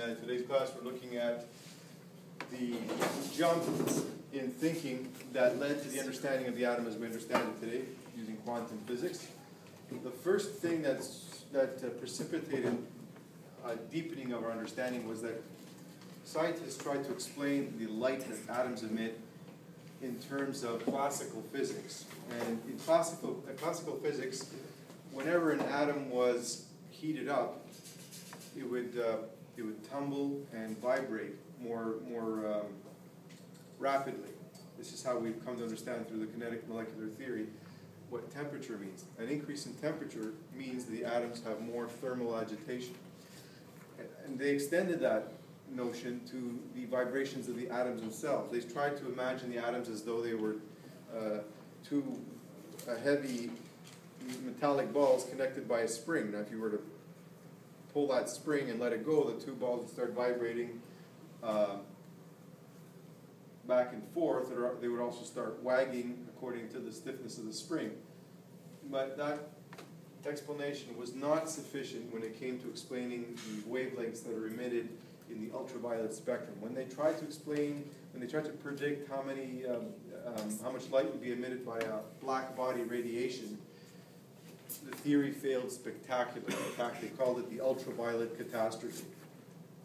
uh, today's class we're looking at the jump in thinking that led to the understanding of the atom as we understand it today using quantum physics. The first thing that's, that uh, precipitated a deepening of our understanding was that scientists tried to explain the light that atoms emit in terms of classical physics. And in classical, classical physics, whenever an atom was heated up, it would, uh, it would tumble and vibrate more, more um, rapidly. This is how we've come to understand through the kinetic molecular theory what temperature means. An increase in temperature means the atoms have more thermal agitation. And they extended that notion to the vibrations of the atoms themselves. They tried to imagine the atoms as though they were uh, two uh, heavy metallic balls connected by a spring. Now, if you were to pull that spring and let it go, the two balls would start vibrating uh, back and forth. They would also start wagging according to the stiffness of the spring. But that explanation was not sufficient when it came to explaining the wavelengths that are emitted in the ultraviolet spectrum. When they tried to explain, when they tried to predict how many, um, um, how much light would be emitted by a black body radiation, the theory failed spectacularly. In fact, they called it the ultraviolet catastrophe.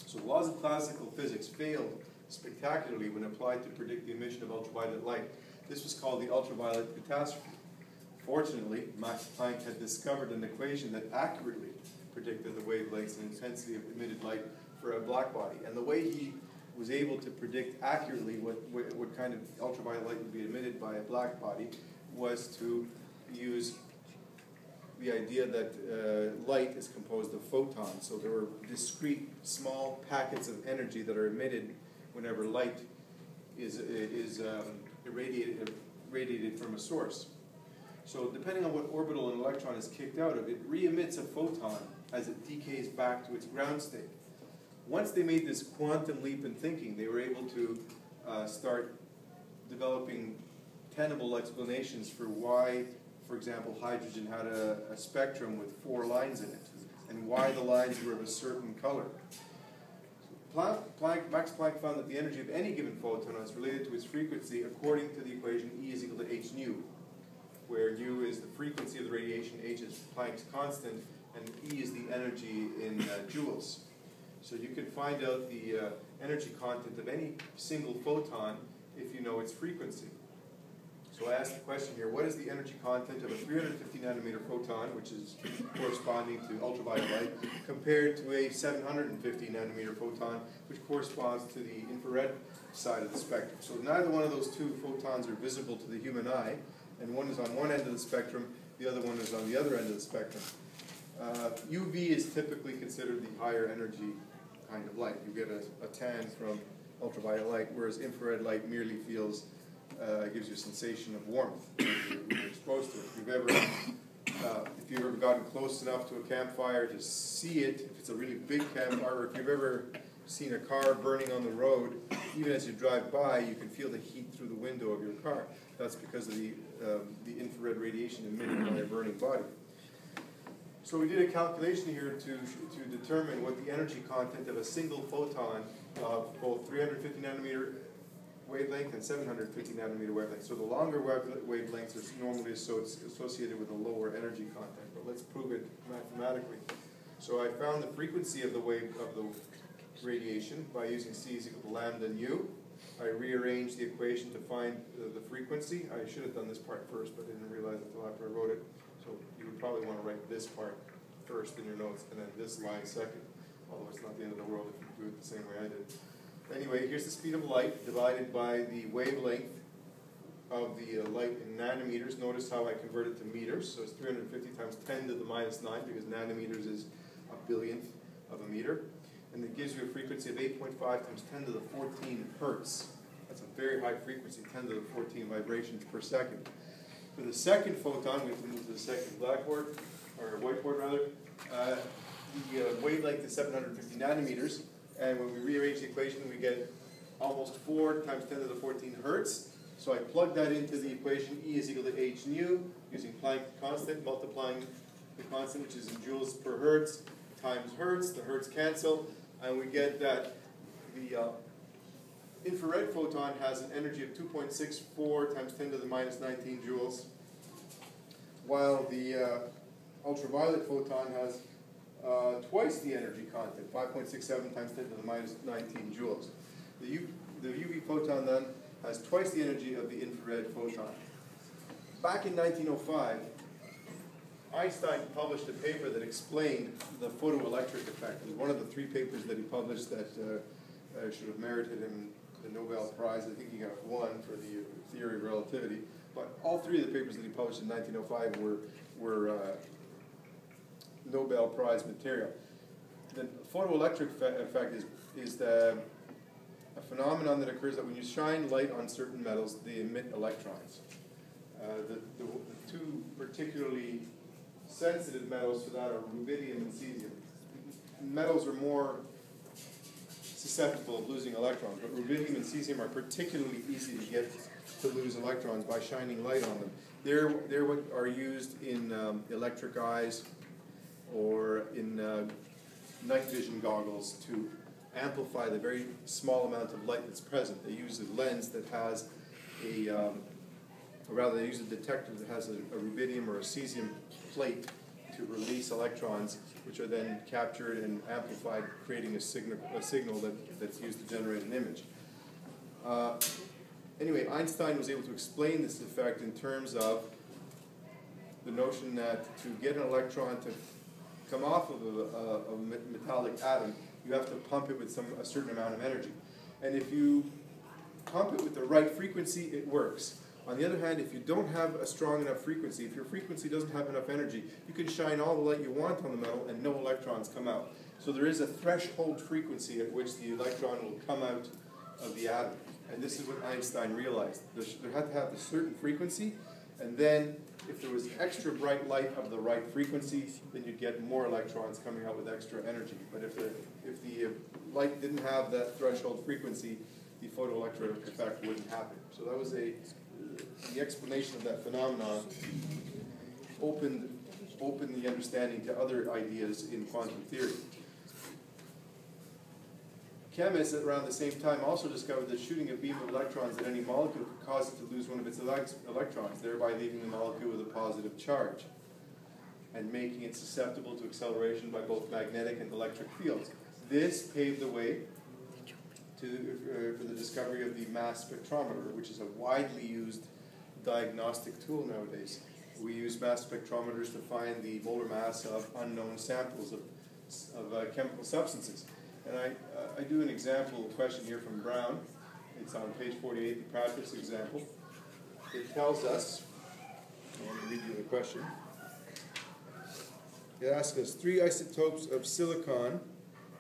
So laws of classical physics failed spectacularly when applied to predict the emission of ultraviolet light. This was called the ultraviolet catastrophe. Fortunately, Max Planck had discovered an equation that accurately predicted the wavelengths and intensity of emitted light for a black body. And the way he was able to predict accurately what, what kind of ultraviolet light would be emitted by a black body was to use the idea that uh, light is composed of photons. So there are discrete small packets of energy that are emitted whenever light is, is um, irradiated, irradiated from a source. So depending on what orbital an electron is kicked out of, it re-emits a photon as it decays back to its ground state. Once they made this quantum leap in thinking, they were able to uh, start developing tenable explanations for why for example, hydrogen had a, a spectrum with four lines in it, and why the lines were of a certain color. Planck, Planck, Max Planck found that the energy of any given photon is related to its frequency according to the equation E is equal to h nu, where nu is the frequency of the radiation, h is Planck's constant, and E is the energy in uh, joules. So you can find out the uh, energy content of any single photon if you know its frequency. So I asked the question here, what is the energy content of a 350 nanometer photon, which is corresponding to ultraviolet light, compared to a 750 nanometer photon, which corresponds to the infrared side of the spectrum. So neither one of those two photons are visible to the human eye, and one is on one end of the spectrum, the other one is on the other end of the spectrum. Uh, UV is typically considered the higher energy kind of light. You get a, a tan from ultraviolet light, whereas infrared light merely feels uh, gives you a sensation of warmth when you're exposed to it. If you've ever, uh, if you've ever gotten close enough to a campfire to see it, if it's a really big campfire, or if you've ever seen a car burning on the road, even as you drive by, you can feel the heat through the window of your car. That's because of the, um, the infrared radiation emitted by a burning body. So we did a calculation here to, to determine what the energy content of a single photon of both 350 nanometer wavelength and 750 nanometer wavelength. So the longer wavelengths are normally associated with a lower energy content, but let's prove it mathematically. So I found the frequency of the wave of the radiation by using C is equal to lambda nu. I rearranged the equation to find the, the frequency. I should have done this part first, but I didn't realize it until after I wrote it. So you would probably want to write this part first in your notes and then this line second, although it's not the end of the world if you do it the same way I did. Anyway, here's the speed of light divided by the wavelength of the uh, light in nanometers. Notice how I convert it to meters. So it's 350 times 10 to the minus 9 because nanometers is a billionth of a meter. And it gives you a frequency of 8.5 times 10 to the 14 hertz. That's a very high frequency, 10 to the 14 vibrations per second. For the second photon, we have to move to the second blackboard, or whiteboard rather, uh, the uh, wavelength is 750 nanometers. And when we rearrange the equation, we get almost 4 times 10 to the 14 hertz. So I plug that into the equation E is equal to h nu, using Planck constant, multiplying the constant, which is in joules per hertz, times hertz. The hertz cancel. and we get that the uh, infrared photon has an energy of 2.64 times 10 to the minus 19 joules, while the uh, ultraviolet photon has uh, twice the energy content, 5.67 times 10 to the minus 19 joules. The, U the UV photon then has twice the energy of the infrared photon. Back in 1905, Einstein published a paper that explained the photoelectric effect. It was one of the three papers that he published that uh, uh, should have merited him the Nobel Prize. I think he got one for the theory of relativity. But all three of the papers that he published in 1905 were, were uh, Nobel Prize material. The photoelectric effect is, is the, a phenomenon that occurs that when you shine light on certain metals, they emit electrons. Uh, the, the, the, two particularly sensitive metals for that are rubidium and cesium. Metals are more susceptible of losing electrons, but rubidium and cesium are particularly easy to get to lose electrons by shining light on them. They're, they're what are used in um, electric eyes or in uh, night vision goggles to amplify the very small amount of light that's present. They use a lens that has a, um, or rather they use a detector that has a, a rubidium or a cesium plate to release electrons, which are then captured and amplified, creating a signal, a signal that, that's used to generate an image. Uh, anyway, Einstein was able to explain this effect in terms of the notion that to get an electron to come off of a, a, a metallic atom, you have to pump it with some a certain amount of energy. And if you pump it with the right frequency, it works. On the other hand, if you don't have a strong enough frequency, if your frequency doesn't have enough energy, you can shine all the light you want on the metal and no electrons come out. So there is a threshold frequency at which the electron will come out of the atom. And this is what Einstein realized. There had to have a certain frequency, and then if there was extra bright light of the right frequency, then you'd get more electrons coming out with extra energy. But if the, if the uh, light didn't have that threshold frequency, the photoelectric effect wouldn't happen. So that was a, the explanation of that phenomenon opened, opened the understanding to other ideas in quantum theory. Chemists at around the same time also discovered that shooting a beam of electrons at any molecule could cause it to lose one of its electrons, thereby leaving the molecule with a positive charge and making it susceptible to acceleration by both magnetic and electric fields. This paved the way to, uh, for the discovery of the mass spectrometer, which is a widely used diagnostic tool nowadays. We use mass spectrometers to find the molar mass of unknown samples of, of uh, chemical substances. And I, uh, I do an example question here from Brown. It's on page 48, the practice example. It tells us, I want to read you the question. It asks us, three isotopes of silicon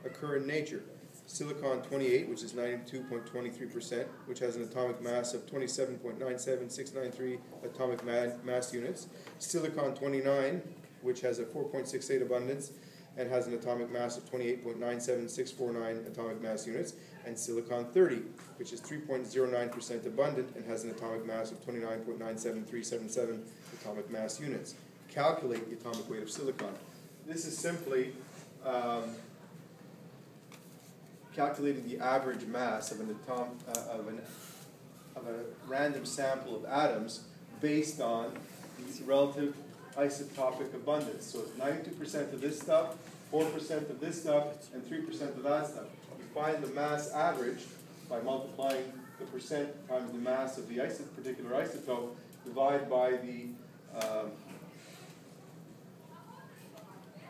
occur in nature. Silicon 28, which is 92.23%, which has an atomic mass of 27.97693 atomic mass units. Silicon 29, which has a 4.68 abundance, and has an atomic mass of 28.97649 atomic mass units, and silicon 30, which is 3.09% abundant and has an atomic mass of 29.97377 atomic mass units. Calculate the atomic weight of silicon. This is simply um, calculating the average mass of an atom uh, of an of a random sample of atoms based on the relative isotopic abundance. So it's 92% of this stuff, 4% of this stuff, and 3% of that stuff. You find the mass average by multiplying the percent times the mass of the particular isotope, divide by the um,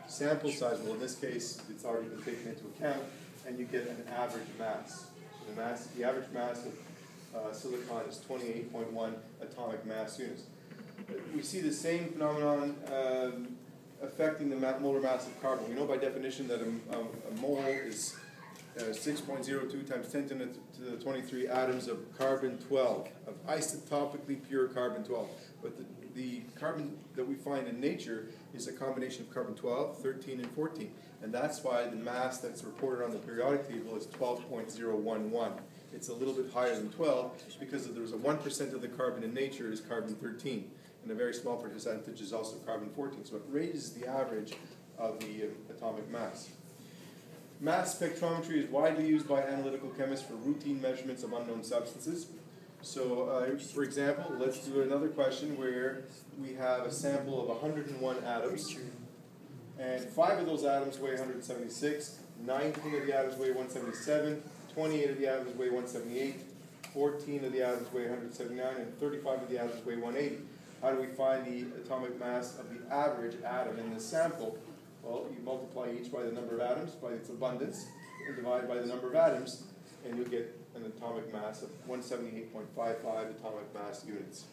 sample size. Well, in this case, it's already been taken into account, and you get an average mass. So the mass, the average mass of uh, silicon is 28.1 atomic mass units we see the same phenomenon um, affecting the molar mass of carbon. We know by definition that a, a, a mole is uh, 6.02 times 10 to the 23 atoms of carbon 12, of isotopically pure carbon 12. But the, the carbon that we find in nature is a combination of carbon 12, 13, and 14. And that's why the mass that's reported on the periodic table is 12.011. It's a little bit higher than 12 because there's a 1% of the carbon in nature is carbon 13 and a very small percentage is also carbon 14. So it raises the average of the uh, atomic mass. Mass spectrometry is widely used by analytical chemists for routine measurements of unknown substances. So, uh, for example, let's do another question where we have a sample of 101 atoms, and five of those atoms weigh 176, 19 of the atoms weigh 177, 28 of the atoms weigh 178, 14 of the atoms weigh 179, and 35 of the atoms weigh 180. How do we find the atomic mass of the average atom in this sample? Well, you multiply each by the number of atoms, by its abundance, and divide by the number of atoms, and you'll get an atomic mass of 178.55 atomic mass units.